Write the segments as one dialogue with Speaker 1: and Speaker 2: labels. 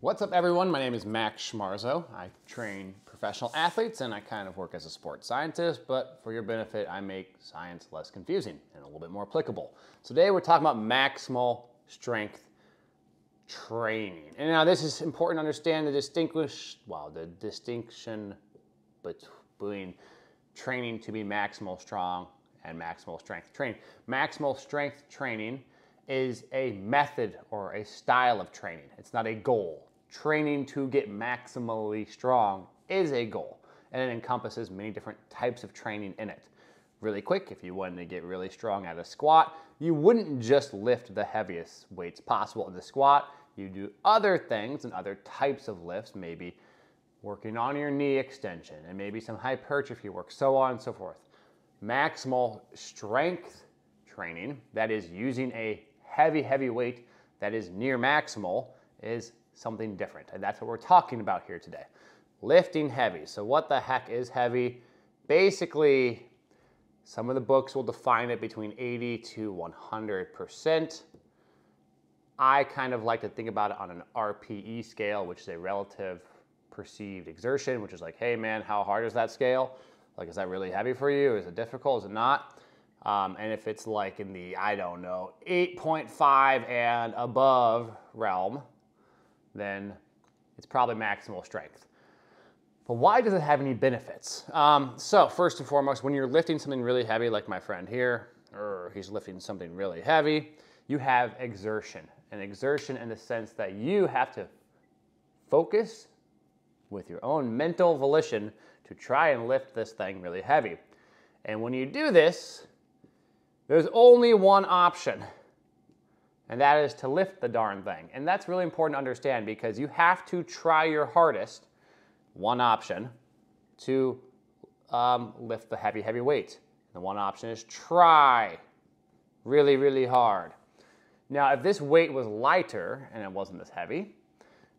Speaker 1: What's up everyone? My name is Max Schmarzo. I train professional athletes and I kind of work as a sports scientist, but for your benefit, I make science less confusing and a little bit more applicable. Today we're talking about maximal strength training. And now this is important to understand the distinguish, well, the distinction between training to be maximal strong and maximal strength training. Maximal strength training is a method or a style of training. It's not a goal training to get maximally strong is a goal, and it encompasses many different types of training in it. Really quick, if you wanted to get really strong at a squat, you wouldn't just lift the heaviest weights possible in the squat. You do other things and other types of lifts, maybe working on your knee extension and maybe some hypertrophy work, so on and so forth. Maximal strength training, that is using a heavy, heavy weight that is near maximal, is something different. And that's what we're talking about here today. Lifting heavy. So what the heck is heavy? Basically, some of the books will define it between 80 to 100%. I kind of like to think about it on an RPE scale, which is a relative perceived exertion, which is like, hey man, how hard is that scale? Like, is that really heavy for you? Is it difficult? Is it not? Um, and if it's like in the, I don't know, 8.5 and above realm, then it's probably maximal strength. But why does it have any benefits? Um, so first and foremost, when you're lifting something really heavy, like my friend here, or he's lifting something really heavy, you have exertion. And exertion in the sense that you have to focus with your own mental volition to try and lift this thing really heavy. And when you do this, there's only one option and that is to lift the darn thing. And that's really important to understand because you have to try your hardest, one option, to um, lift the heavy, heavy weight. The one option is try really, really hard. Now, if this weight was lighter and it wasn't this heavy,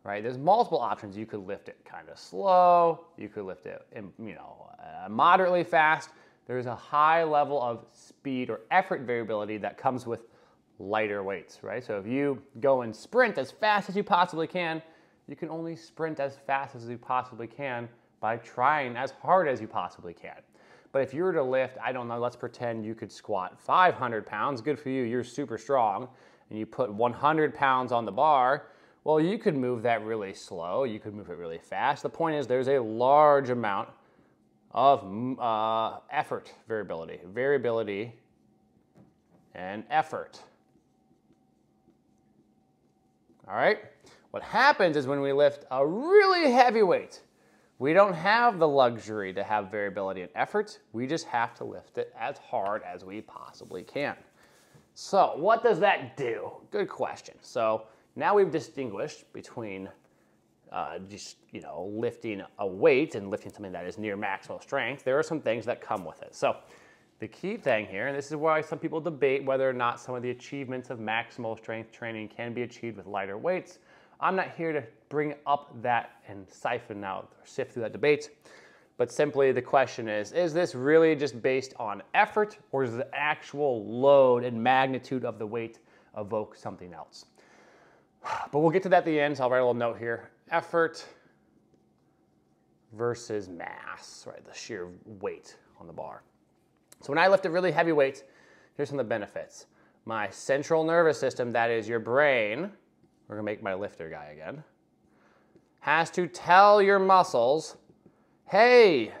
Speaker 1: right, there's multiple options. You could lift it kind of slow, you could lift it, you know, uh, moderately fast. There's a high level of speed or effort variability that comes with lighter weights, right? So if you go and sprint as fast as you possibly can, you can only sprint as fast as you possibly can by trying as hard as you possibly can. But if you were to lift, I don't know, let's pretend you could squat 500 pounds, good for you, you're super strong, and you put 100 pounds on the bar, well, you could move that really slow, you could move it really fast. The point is there's a large amount of mm, uh, effort variability, variability and effort. All right? What happens is when we lift a really heavy weight, we don't have the luxury to have variability in effort. We just have to lift it as hard as we possibly can. So what does that do? Good question. So now we've distinguished between uh, just, you know, lifting a weight and lifting something that is near maximal strength. There are some things that come with it. So the key thing here, and this is why some people debate whether or not some of the achievements of maximal strength training can be achieved with lighter weights. I'm not here to bring up that and siphon out or sift through that debate, but simply the question is, is this really just based on effort or does the actual load and magnitude of the weight evoke something else? But we'll get to that at the end, so I'll write a little note here. Effort versus mass, right? The sheer weight on the bar. So when I lift a really heavy weight, here's some of the benefits. My central nervous system, that is your brain, we're gonna make my lifter guy again, has to tell your muscles, hey,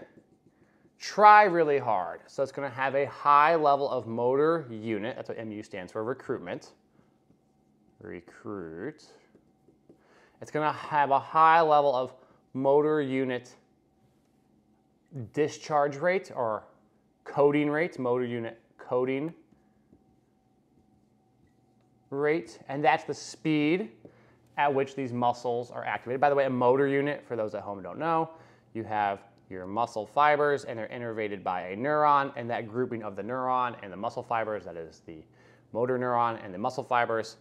Speaker 1: try really hard. So it's gonna have a high level of motor unit, that's what MU stands for, recruitment. Recruit. It's gonna have a high level of motor unit discharge rate or coding rates, motor unit coding rate, and that's the speed at which these muscles are activated. By the way, a motor unit, for those at home don't know, you have your muscle fibers and they're innervated by a neuron, and that grouping of the neuron and the muscle fibers, that is the motor neuron and the muscle fibers,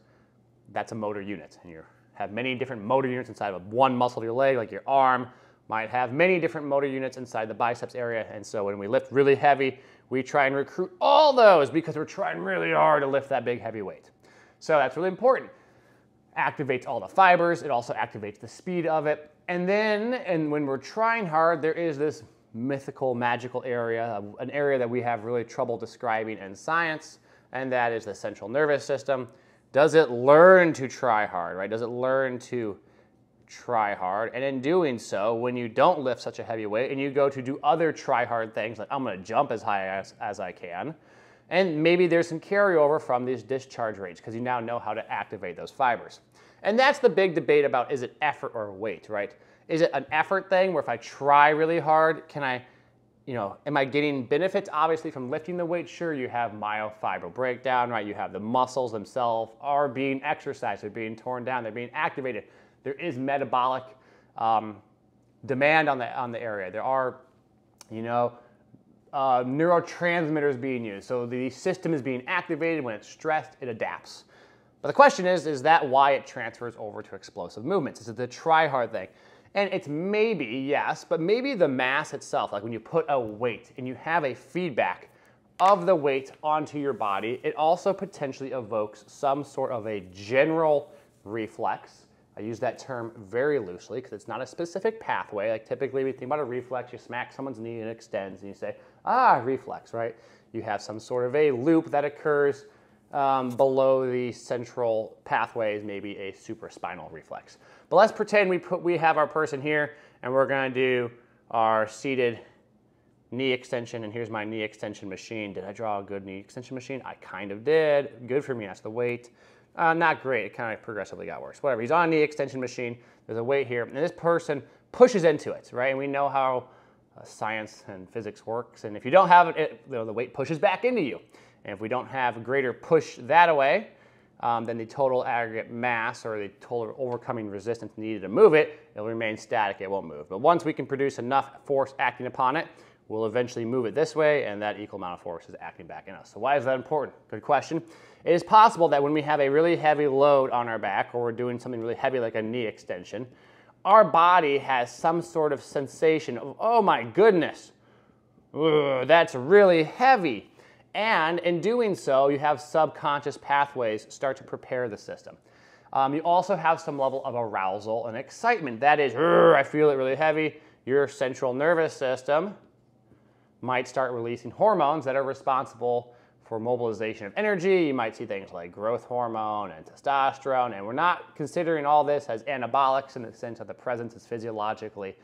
Speaker 1: that's a motor unit. And you have many different motor units inside of one muscle of your leg, like your arm, might have many different motor units inside the biceps area. And so when we lift really heavy, we try and recruit all those because we're trying really hard to lift that big heavy weight. So that's really important. activates all the fibers. It also activates the speed of it. And then, and when we're trying hard, there is this mythical, magical area, uh, an area that we have really trouble describing in science, and that is the central nervous system. Does it learn to try hard, right? Does it learn to try hard? And in doing so, when you don't lift such a heavy weight and you go to do other try hard things, like I'm gonna jump as high as, as I can, and maybe there's some carryover from these discharge rates because you now know how to activate those fibers. And that's the big debate about is it effort or weight, right? Is it an effort thing where if I try really hard, can I, you know, am I getting benefits obviously from lifting the weight? Sure, you have myofibral breakdown, right? You have the muscles themselves are being exercised, they're being torn down, they're being activated. There is metabolic um, demand on the, on the area. There are, you know, uh, neurotransmitters being used. So the system is being activated. When it's stressed, it adapts. But the question is, is that why it transfers over to explosive movements? Is it the try hard thing? And it's maybe, yes, but maybe the mass itself, like when you put a weight and you have a feedback of the weight onto your body, it also potentially evokes some sort of a general reflex. I use that term very loosely because it's not a specific pathway. Like typically we think about a reflex, you smack someone's knee and it extends and you say, ah, reflex, right? You have some sort of a loop that occurs um, below the central pathways, maybe a supraspinal reflex. But let's pretend we, put, we have our person here and we're gonna do our seated knee extension and here's my knee extension machine. Did I draw a good knee extension machine? I kind of did. Good for me, that's the weight. Uh, not great, it kind of progressively got worse. Whatever, he's on the extension machine. There's a weight here and this person pushes into it, right? And we know how uh, science and physics works. And if you don't have it, it you know, the weight pushes back into you. And if we don't have a greater push that away, um, then the total aggregate mass or the total overcoming resistance needed to move it, it'll remain static, it won't move. But once we can produce enough force acting upon it, we'll eventually move it this way and that equal amount of force is acting back in us. So why is that important? Good question. It is possible that when we have a really heavy load on our back or we're doing something really heavy like a knee extension, our body has some sort of sensation of, oh my goodness, ugh, that's really heavy. And in doing so, you have subconscious pathways start to prepare the system. Um, you also have some level of arousal and excitement. That is, I feel it really heavy. Your central nervous system might start releasing hormones that are responsible for mobilization of energy. You might see things like growth hormone and testosterone. And we're not considering all this as anabolics in the sense that the presence is physiologically,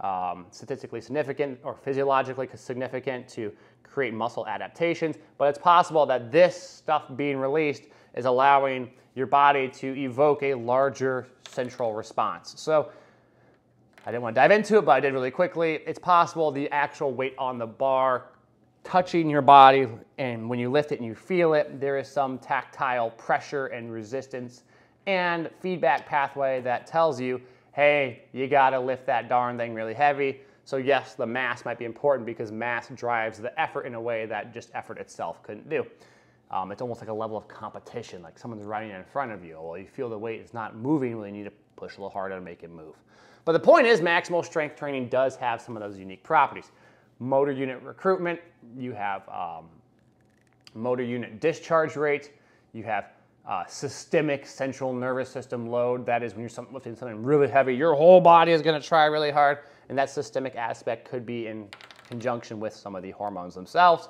Speaker 1: um, statistically significant or physiologically significant to create muscle adaptations, but it's possible that this stuff being released is allowing your body to evoke a larger central response. So I didn't want to dive into it, but I did really quickly. It's possible the actual weight on the bar touching your body, and when you lift it and you feel it, there is some tactile pressure and resistance and feedback pathway that tells you, hey, you gotta lift that darn thing really heavy. So yes, the mass might be important because mass drives the effort in a way that just effort itself couldn't do. Um, it's almost like a level of competition, like someone's riding in front of you. Well, you feel the weight is not moving, well, you need to push a little harder to make it move. But the point is maximal strength training does have some of those unique properties. Motor unit recruitment, you have um, motor unit discharge rate, you have uh, systemic central nervous system load. That is when you're lifting something really heavy, your whole body is going to try really hard. And that systemic aspect could be in conjunction with some of the hormones themselves.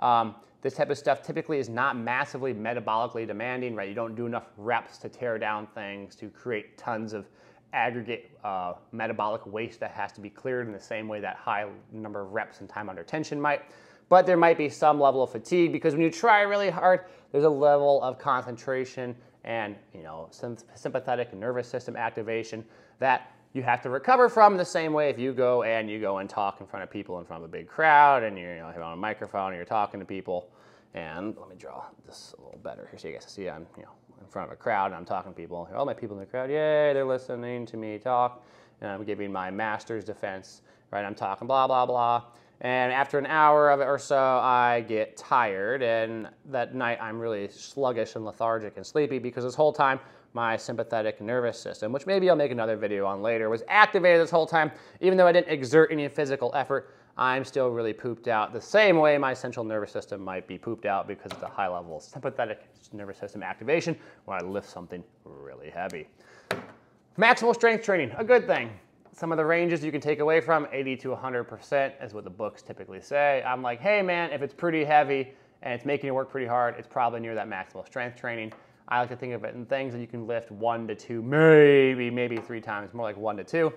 Speaker 1: Um, this type of stuff typically is not massively metabolically demanding, right? You don't do enough reps to tear down things to create tons of aggregate uh, metabolic waste that has to be cleared in the same way that high number of reps and time under tension might. But there might be some level of fatigue because when you try really hard, there's a level of concentration and you know sympathetic nervous system activation that you have to recover from the same way if you go and you go and talk in front of people in front of a big crowd and you're you know, on a microphone and you're talking to people. And let me draw this a little better here so you guys can see I'm you know in front of a crowd and I'm talking to people. All my people in the crowd, yay, they're listening to me talk. And I'm giving my master's defense, right? I'm talking blah, blah, blah. And after an hour of it or so, I get tired. And that night, I'm really sluggish and lethargic and sleepy because this whole time, my sympathetic nervous system, which maybe I'll make another video on later, was activated this whole time. Even though I didn't exert any physical effort, I'm still really pooped out the same way my central nervous system might be pooped out because of the high level sympathetic nervous system activation when I lift something really heavy. Maximal strength training, a good thing. Some of the ranges you can take away from 80 to 100% is what the books typically say. I'm like, hey man, if it's pretty heavy and it's making you work pretty hard, it's probably near that maximal strength training. I like to think of it in things that you can lift one to two, maybe, maybe three times, more like one to two.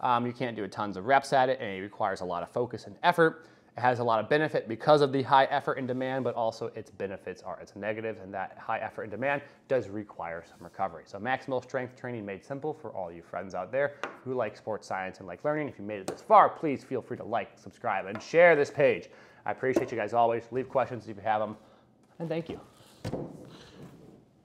Speaker 1: Um, you can't do tons of reps at it and it requires a lot of focus and effort. It has a lot of benefit because of the high effort and demand, but also its benefits are its negatives, and that high effort and demand does require some recovery. So maximal strength training made simple for all you friends out there who like sports science and like learning. If you made it this far, please feel free to like, subscribe, and share this page. I appreciate you guys always. Leave questions if you have them, and thank you.